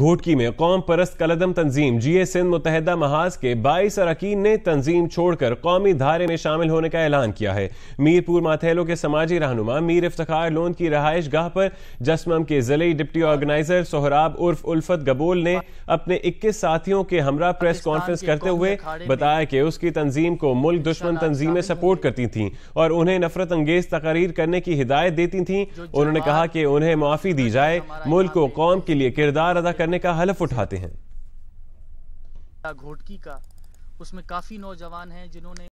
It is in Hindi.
घोटकी में कौम परस्त कलदम तंजीम जीए सिंध मुतहदा महाज के बाईस अरकान ने तंजीम छोड़कर कौमी धारे में शामिल होने का ऐलान किया है। मीरपुर माथेलो के समाजी रहनुमा मीर इफ्तार लोन की रहायश गाह पर जसमम के ज़िले डिप्टी ऑर्गेनाइजर सोहराब उर्फ़ उल्फत गबोल ने अपने 21 साथियों के हमरा प्रेस कॉन्फ्रेंस करते हुए बताया कि उसकी तंजीम को मुल्क दुश्मन तंजीमें सपोर्ट करती थी और उन्हें नफरत अंगेज तकारीर करने की हिदायत देती थी। उन्होंने कहा कि उन्हें मुआफी दी जाए मुल्क को कौम के लिए किरदार अदा करने का हलफ उठाते हैं। घोटकी का उसमें काफ़ी नौजवान हैं जिन्होंने